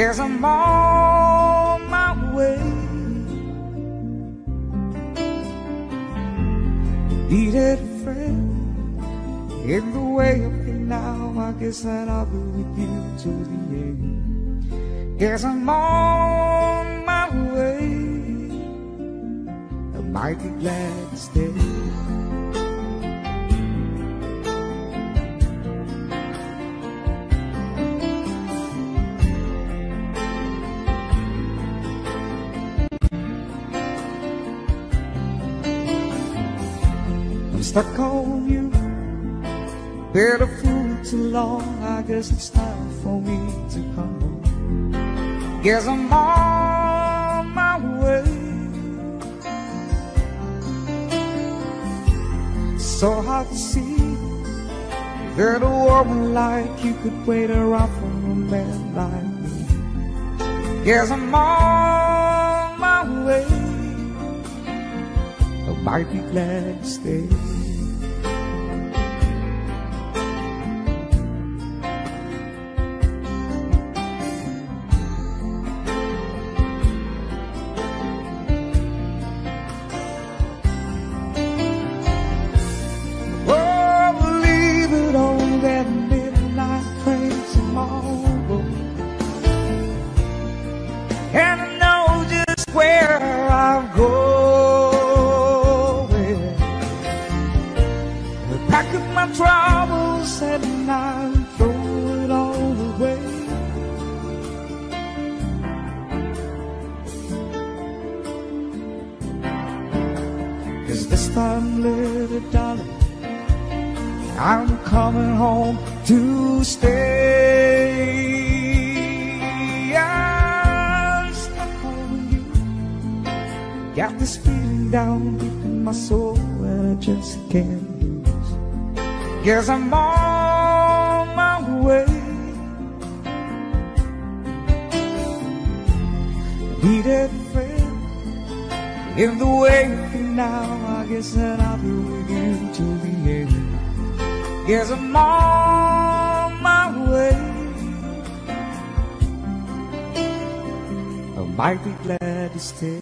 Guess I'm on my way. Needed a friend in the way of me now. I guess that I'll be with you to the end. Guess I'm on waiter off for a man like me. Yes, I'm on my way. I might be glad to stay. Christine.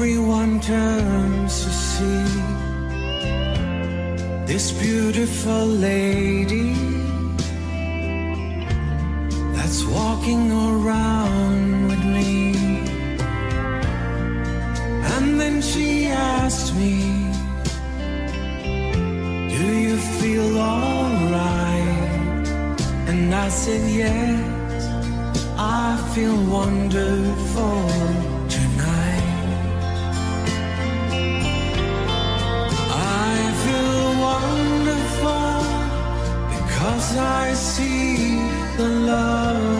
everyone turns to see this beautiful lady that's walking around with me. And then she asked me, Do you feel alright? And I said, Yes, I feel wonderful. I see the love.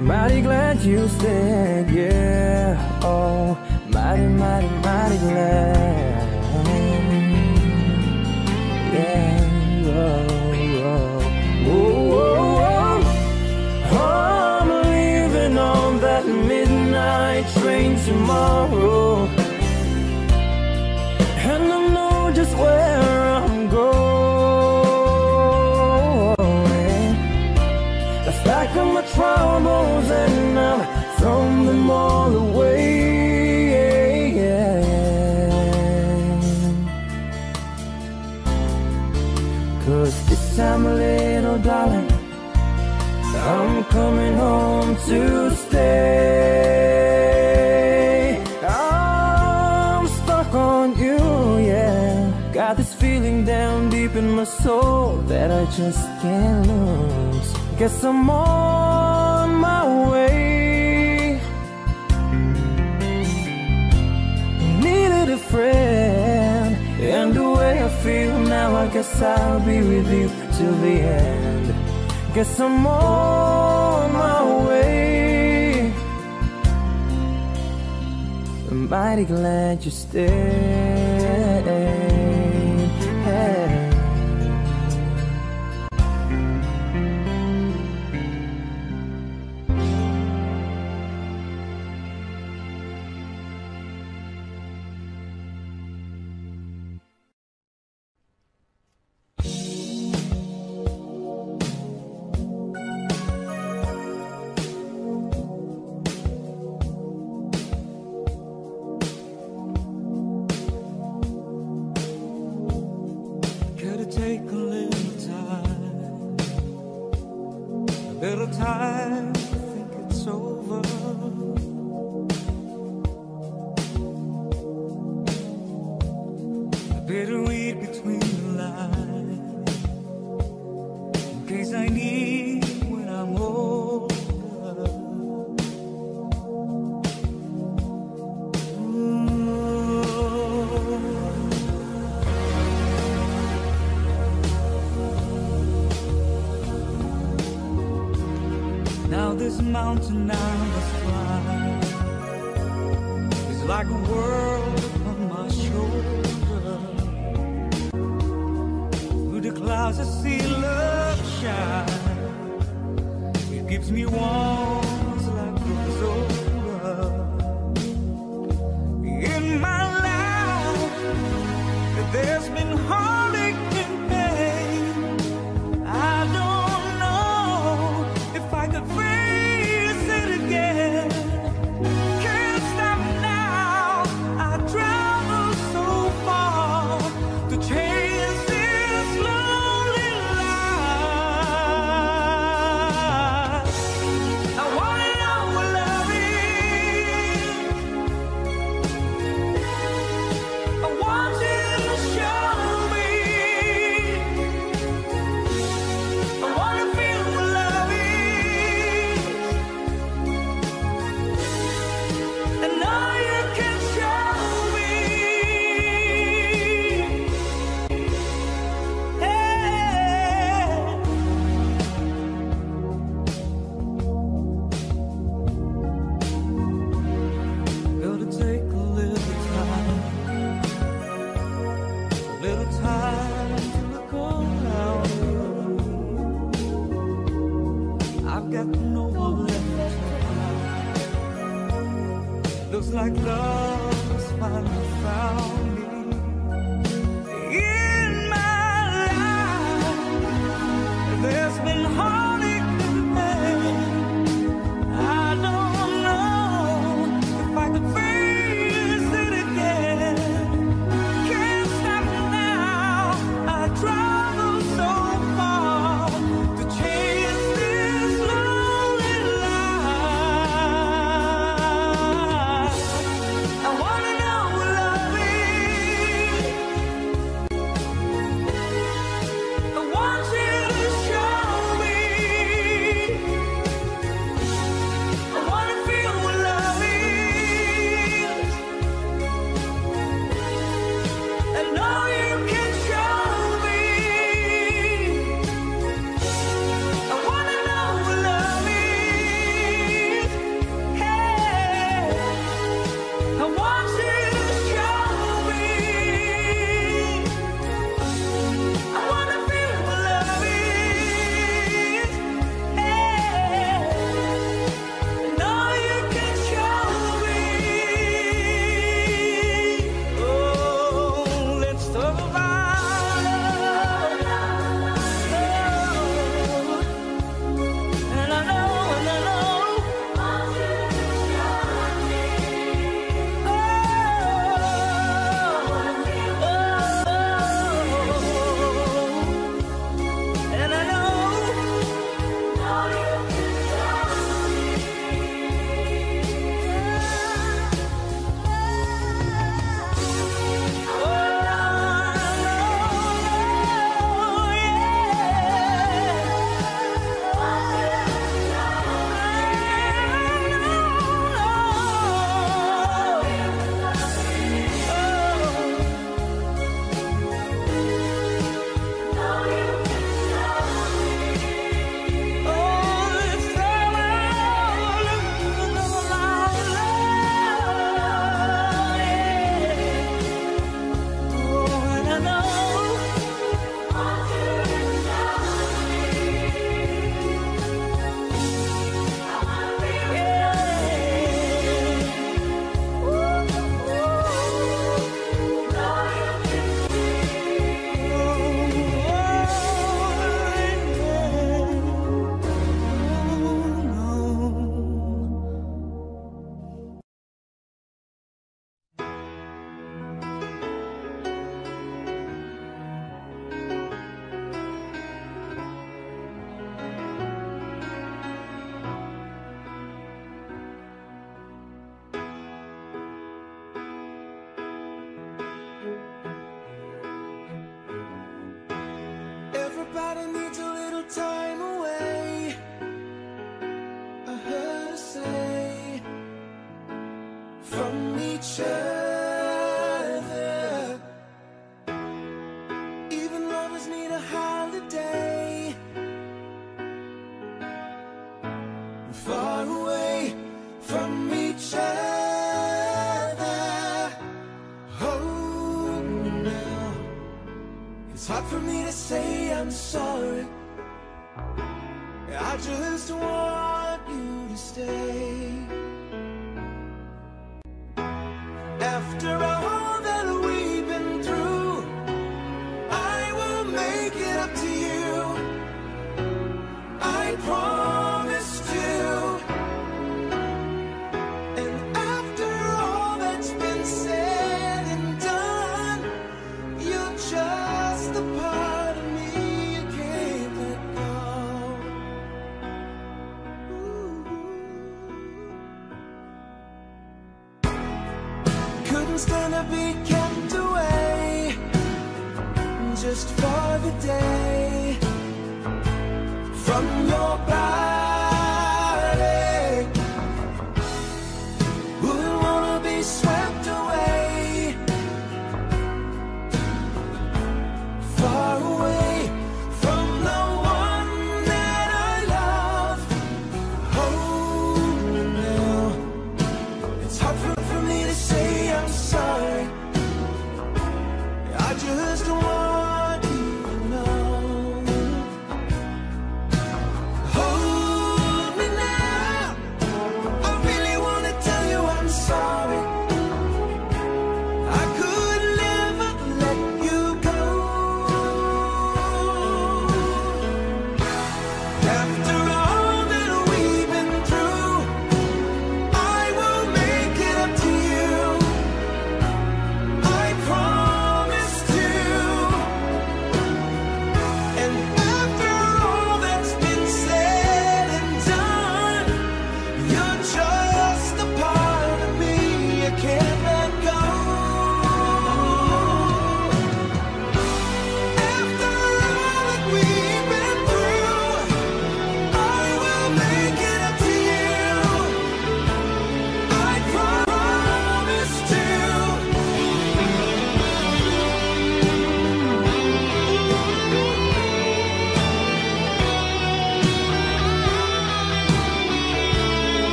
Mighty glad you stayed. Yeah. Oh, mighty, mighty, mighty glad. Yeah. Oh, oh. Oh, oh, oh. I'm leaving on that midnight train tomorrow. And I know just where time, little darling, I'm coming home to stay. I'm stuck on you, yeah. Got this feeling down deep in my soul that I just can't lose. Guess I'm on my way. I guess I'll be with you till the end. Guess I'm on my way. I'm mighty glad you stayed. Gotta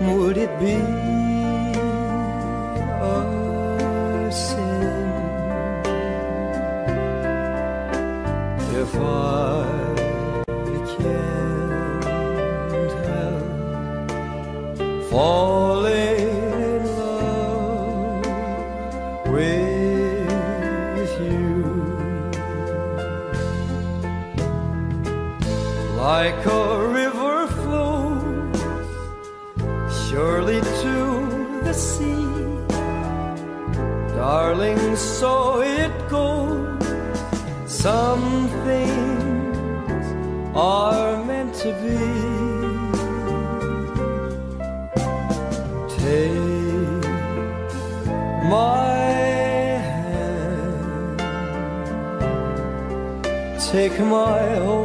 would it be a sin if I? my home.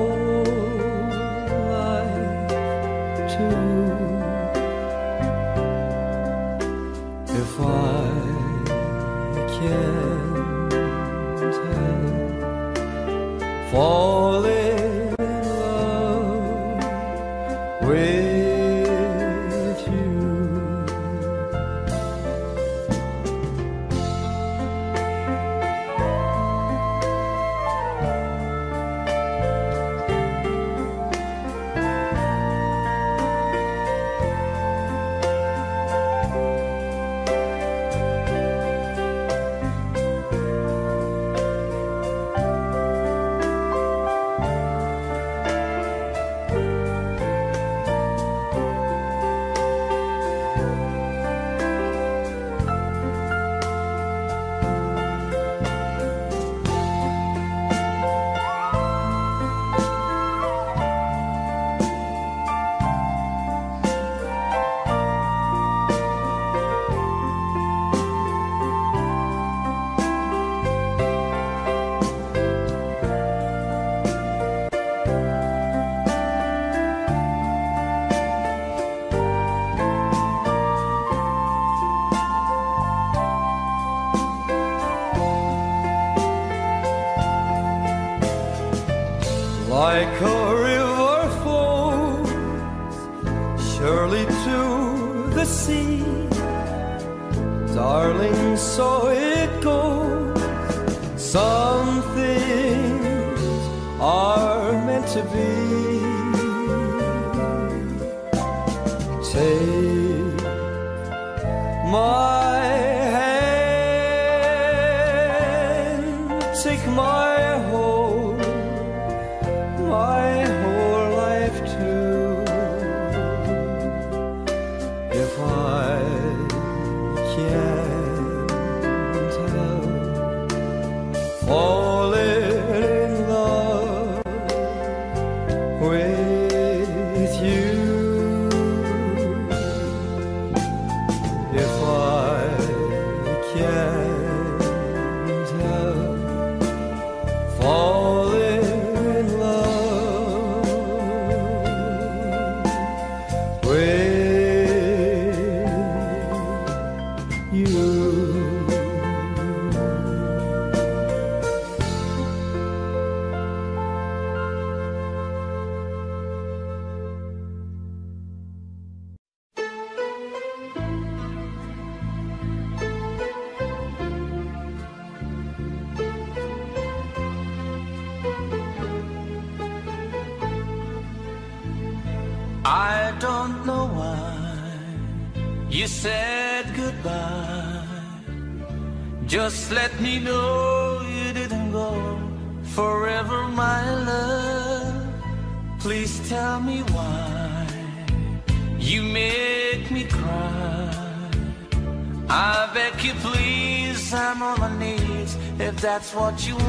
what you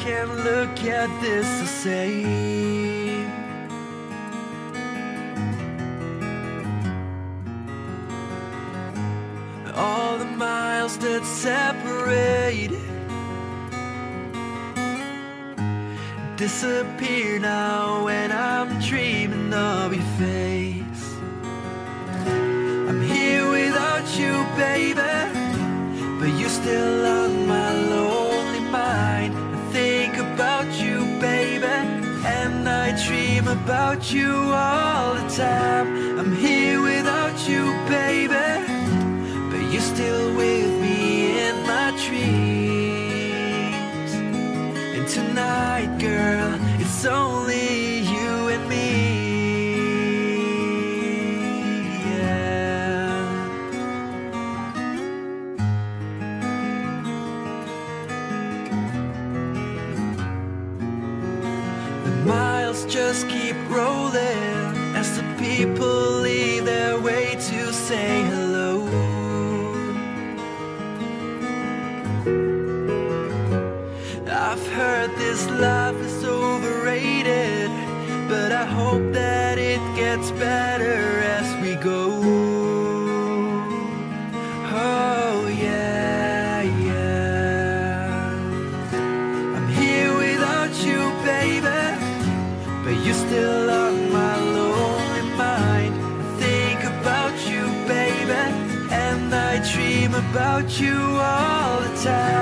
Can't look at this the same. All the miles that separate disappeared. time.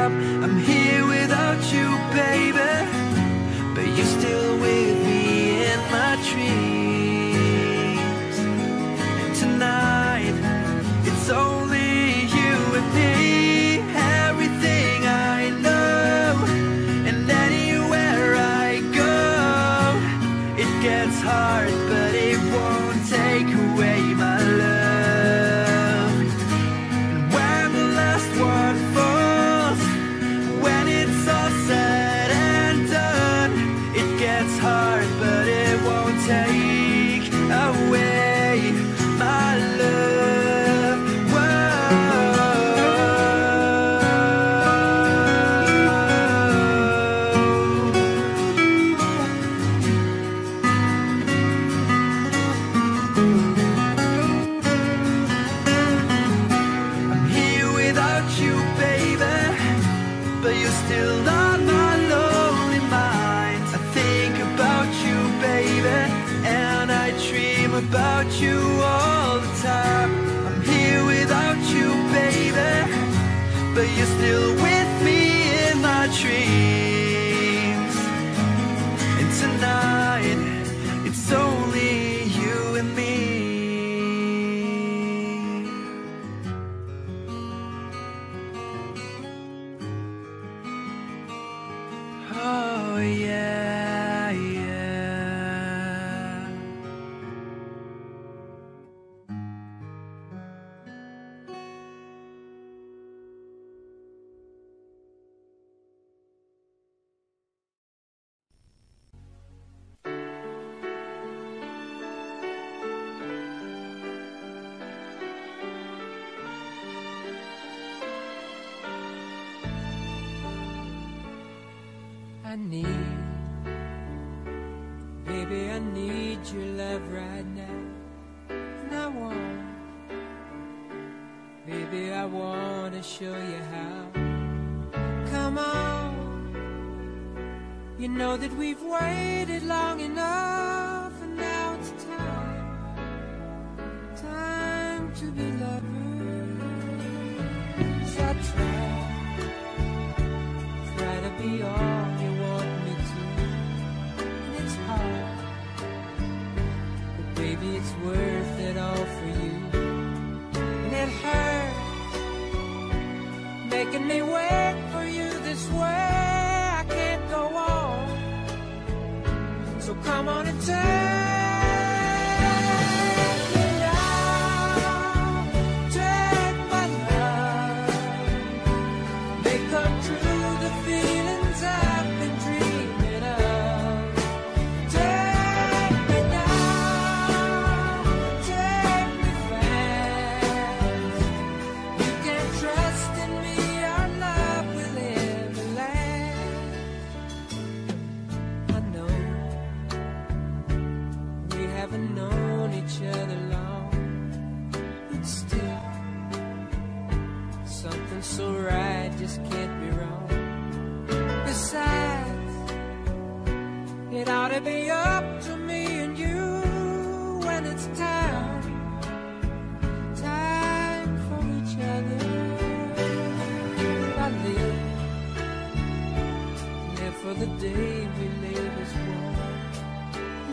for the day we live is one.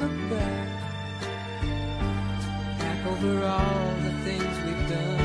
Look back, back over all the things we've done.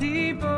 people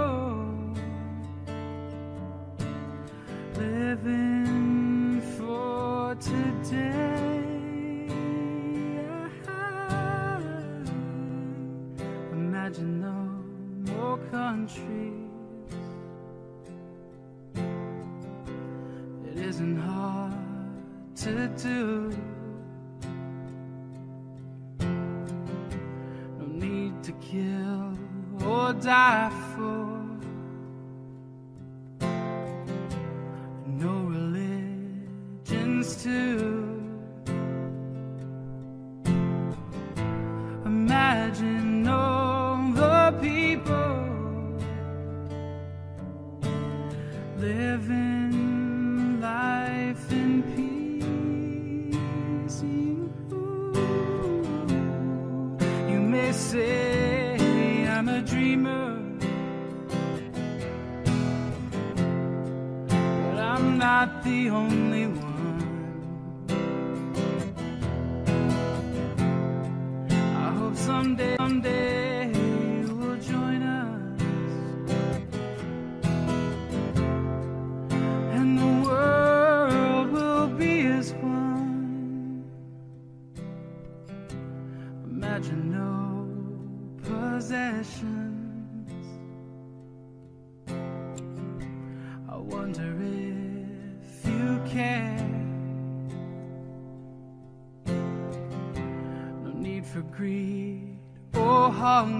home.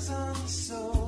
Cause I'm so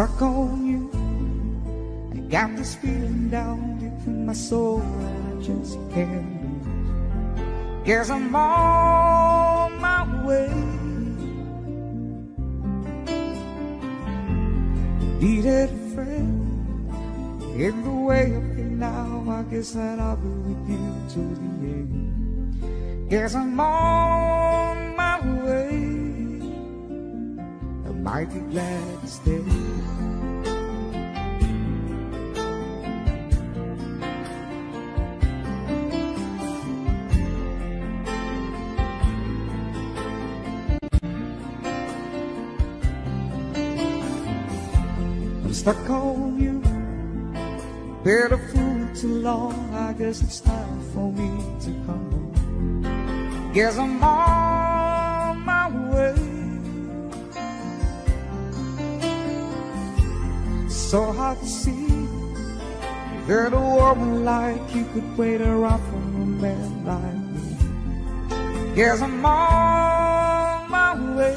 stuck on you. I got this feeling down deep in my soul that I just can't lose. Guess I'm on my way. Needed a friend in the way I feel now. I guess that I'll be with you to the end. Guess I'm on Might be glad to stay. I'm stuck on you. Been a fool too long. I guess it's time for me to come home. Guess I'm on that a woman like you could wait around for a man like me. Guess I'm on my way.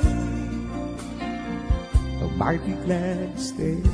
I might be glad to stay.